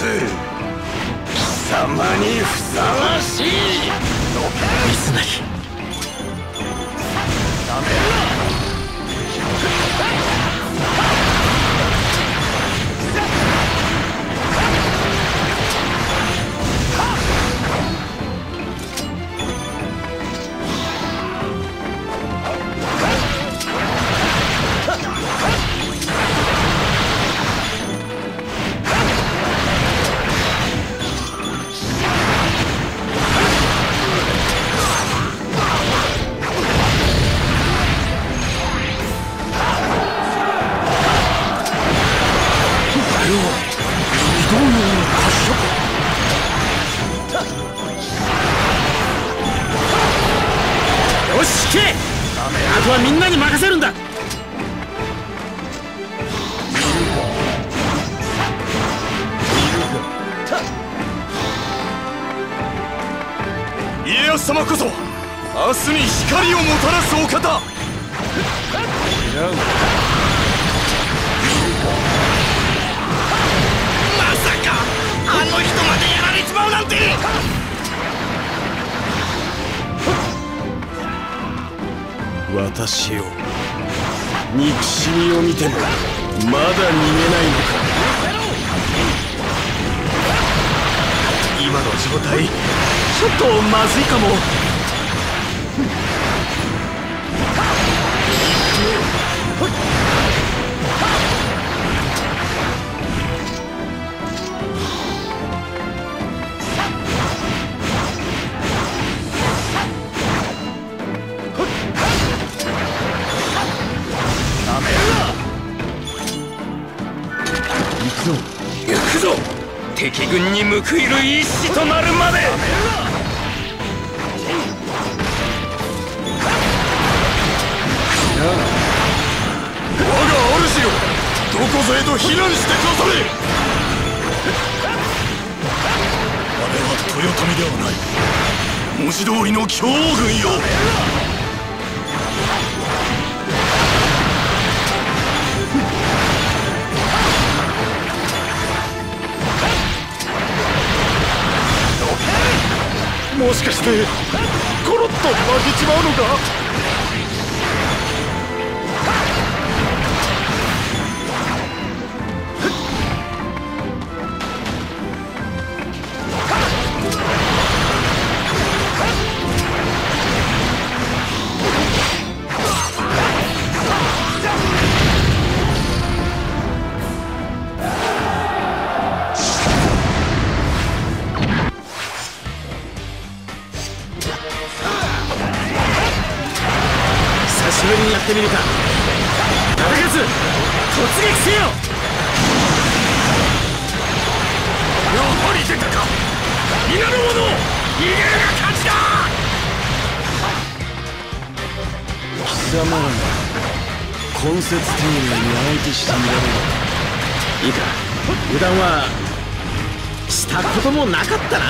ず貴様にふさわしいれは移動用の滑車よし聞けあとはみんなに任せるんだイエス様こそ明日に光をもたらすお方私を。憎しみを見てもまだ逃げないのか。今の状態ちょっとまずいかも。る一死となるまで。我が主よ。どこぞへと避難してくだされ。あれは豊臣ではない。文字通りの強軍よ。もしかしてコロッと負けちまうのか？ってみるか。戦わず突撃せよ。やはり出たか。皆の者逃げるが勝ちだ。貴様らが根節丁寧に相手してみられる。いいか。油断はしたこともなかったな。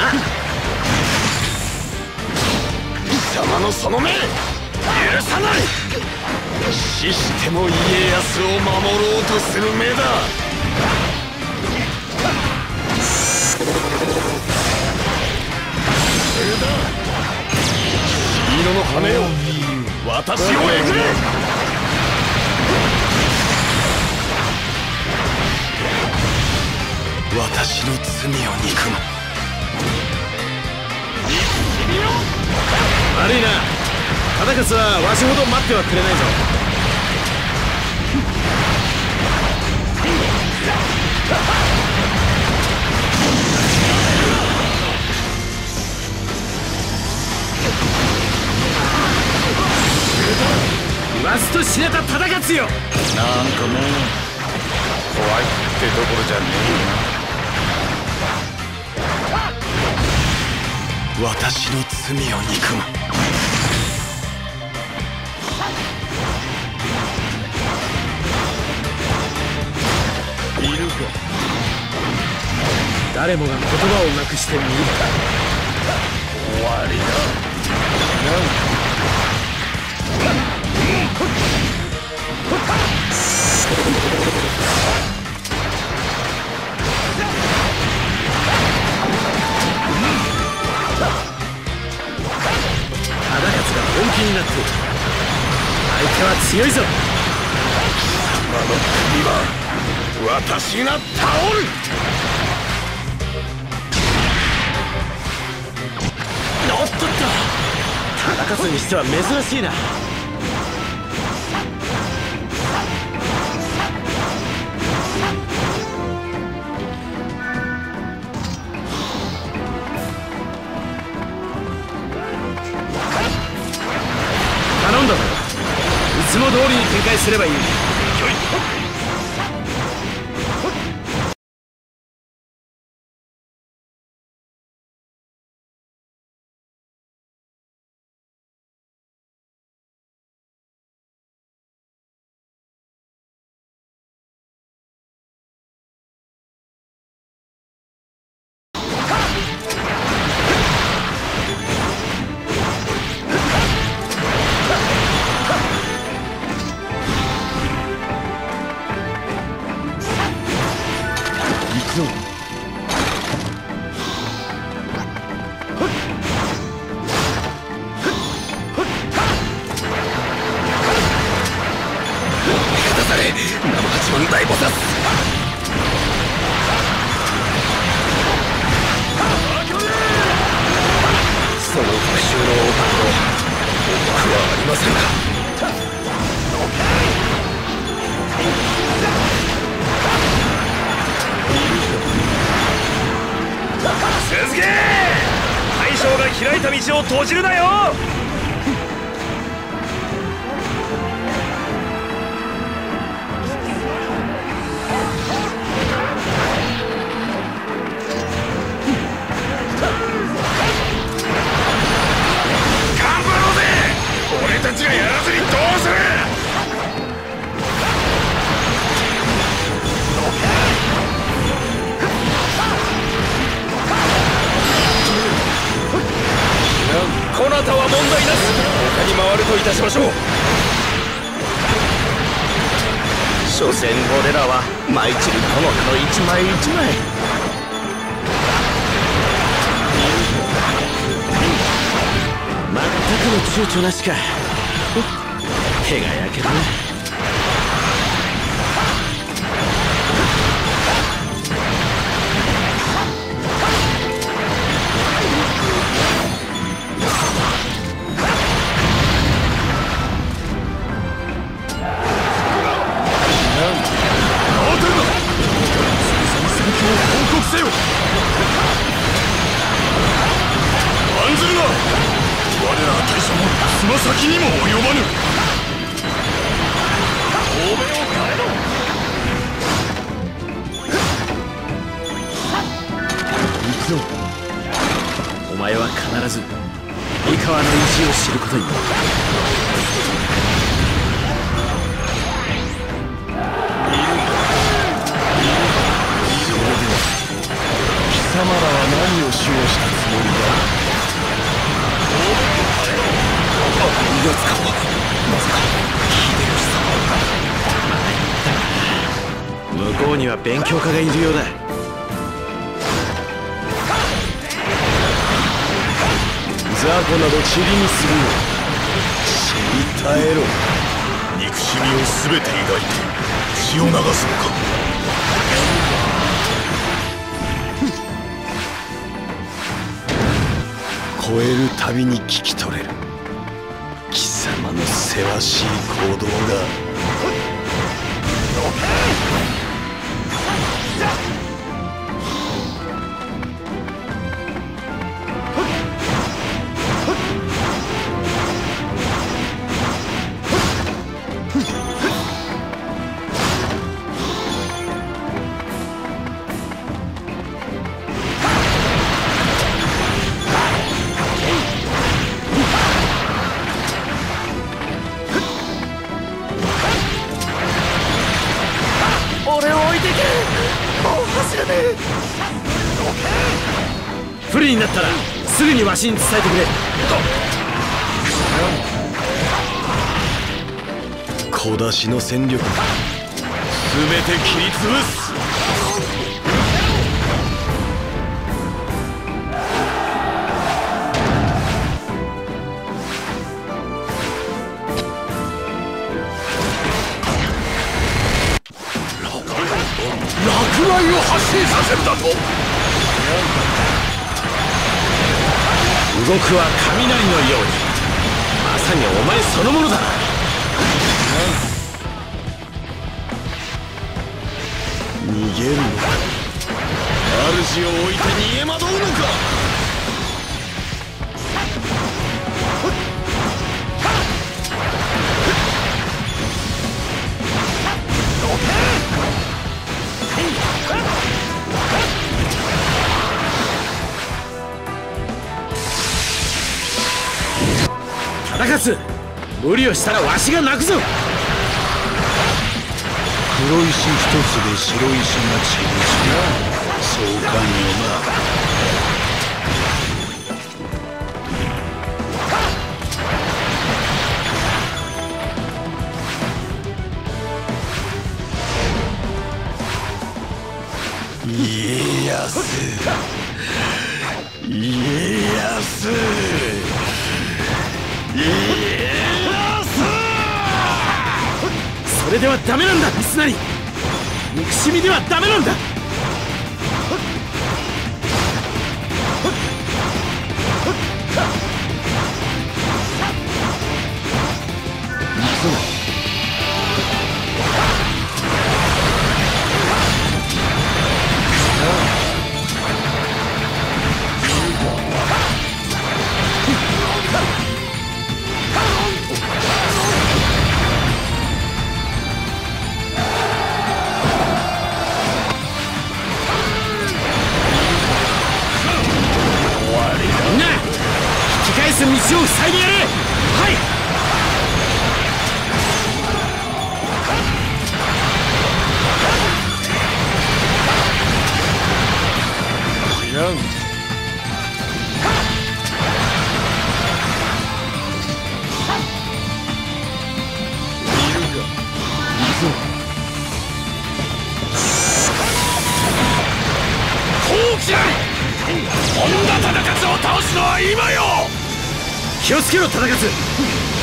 貴様のその目許さない。死しても家康を守ろうとする目だ。黄色の羽を私をえぐれ私の罪を憎む。悪いな。忠勝はわしほど待ってはくれないぞ。わずと知れた忠勝よ。なんかもう怖いってどころじゃねえ私の罪を憎む。いるか。誰もが言葉をなくして見る終わりだ強いぞ。あの首は私が倒る。おっとっと叩かずにしては珍しいなも通りに展開すればいい。行くぞ。いた道を閉じるなよ！ましょう。所詮俺らは舞い散る友果の一枚一枚。全くの躊躇なしか。手が焼けるなせよ。案ずるな我らは大将もつま先にも及ばぬ。欧米を変えろ。行くぞ。お前は必ず三河の意地を知ることになる様らは何を守護したつもりだ。あやつかまさか秀吉様向こうには勉強家がいるようだ。雑魚など塵にするよ死に耐えろ。憎しみを全て抱いて血を流すのか。えるたびに聞き取れる。貴様のせわしい行動が。私に伝えてくれ。しの戦力。て切り潰す。落雷を発進させるだと？動くは雷のように。まさにお前そのものだ。逃げるのか？主を置いて逃げ惑うのか？忠勝無理をしたらわしが泣くぞ。黒石一つで白石が散るしそうかんよな家康家れではダメなんだミスナリ憎しみではダメなんだ。つけろ忠勝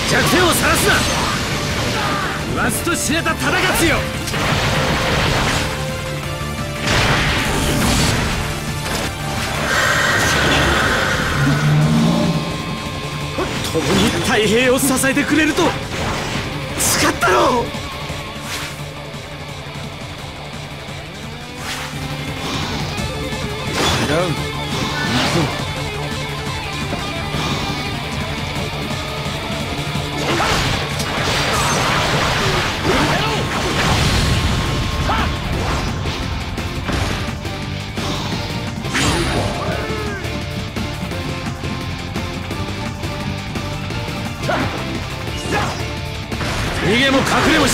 弱点を晒すな。言わずと知れた忠勝よ。共に太平を支えてくれると誓ったろう。知ら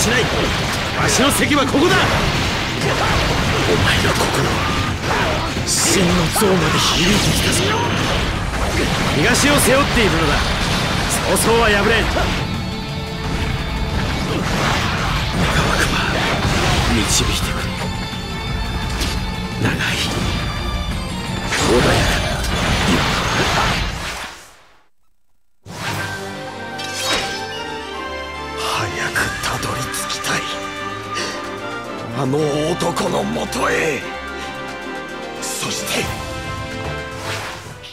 しない。わしの席はここだ。お前の心は真の像まで響いてきたぞ。東を背負っているのだ。そうそうは破れ。ん願わくば導いてくれ。長い。穏やかあの男のもとへ。そして